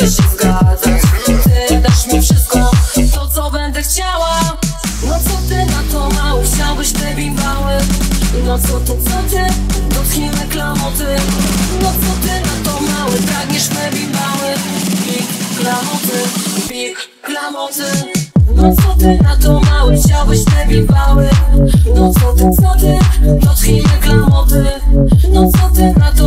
muszę się zgadzać Ty dasz mi wszystko, to co będę chciała. No co ty na to mały, chciałbyś te bimbały? No co ty, co ty, dotkniemy klamoty. No co ty na to mały, pragniesz me bimbały? Big klamoty, big klamoty. No co ty na to mały, chciałbyś te bimbały? No co ty, co ty, dotknij reklamoty No co ty na to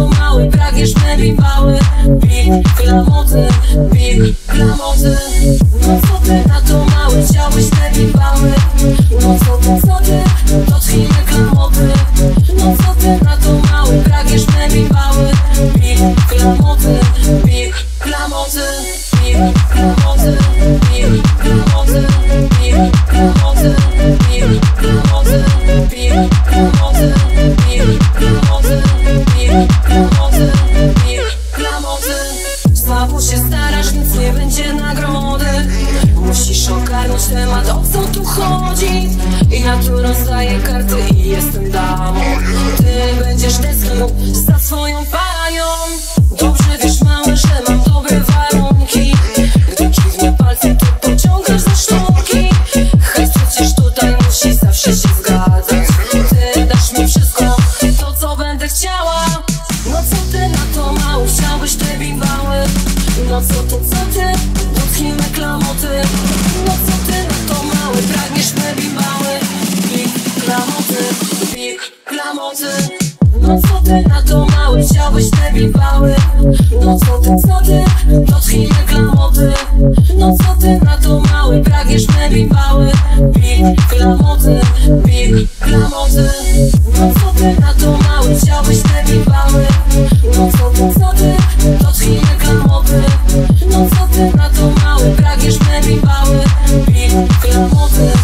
big klamoty No co ty na to mały, chciałbyś mebi wały? No co ty, co ty, dotknijmy klamoty No co ty na to mały, pragniesz mebi mały Big klamoty, chodzi Ja tu rozdaję karty i jestem damą. Ty będziesz tęsknił za swoją panią. Dobrze wiesz mały, że mam dobre warunki. Gdy kiwnie palcem, to pociągasz za sztuki. Hej, przecież tutaj musi zawsze się zgadzać. Ty dasz mi wszystko, to co będę chciała. No co ty na to mały, chciałbyś te bimbały? No co ty, big klamoty No co ty na to mały, chciałbyś te bimbały No co ty, co ty, dotknijmy klamoty No co ty na to mały, pragniesz me bimbały Big klamoty, big klamoty. No co ty na to mały, chciałbyś te bimbały No co ty, co ty, dotknijmy klamoty No co ty na to mały, pragniesz big klamoty Big klamoty